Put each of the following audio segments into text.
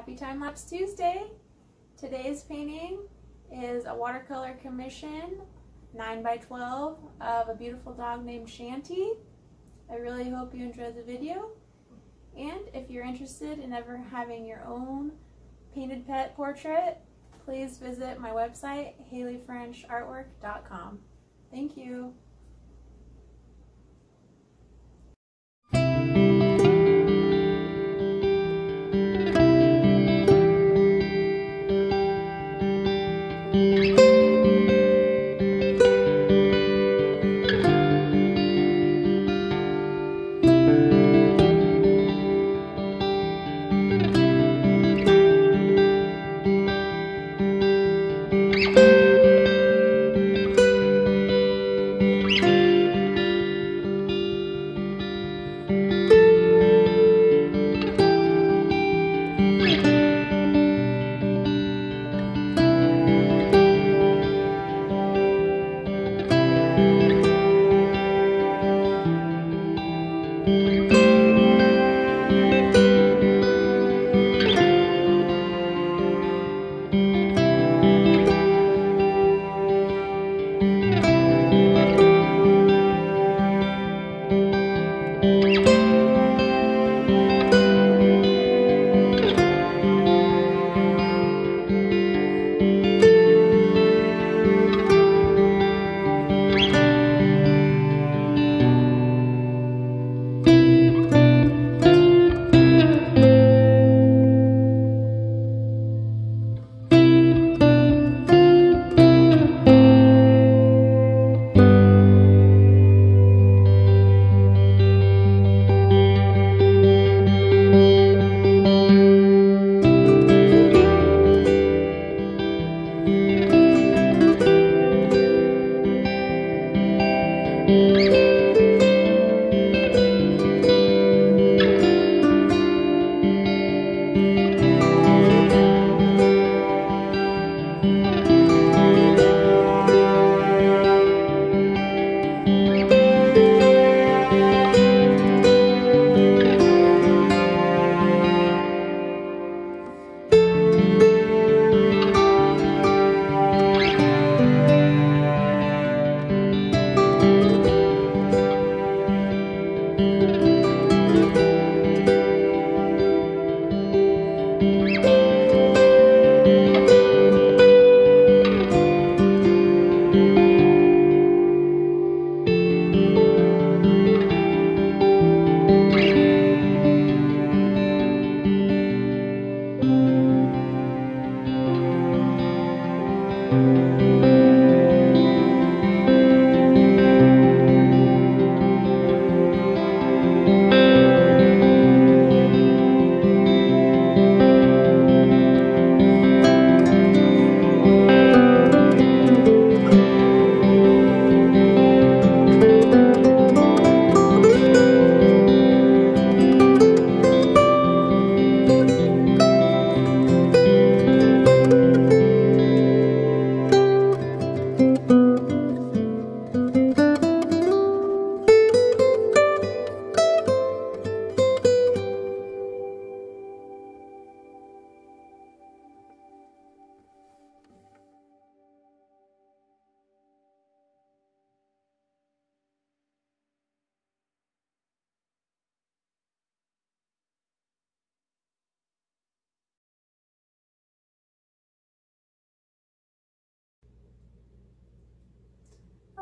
Happy Time Lapse Tuesday! Today's painting is a watercolor commission, 9 by 12 of a beautiful dog named Shanti. I really hope you enjoyed the video. And if you're interested in ever having your own painted pet portrait, please visit my website, haliefrenchartwork.com. Thank you.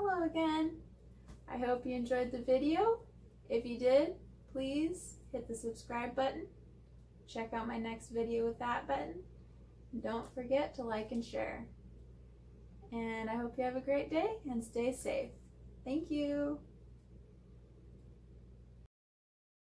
Hello again. I hope you enjoyed the video. If you did, please hit the subscribe button. Check out my next video with that button. Don't forget to like and share. And I hope you have a great day and stay safe. Thank you.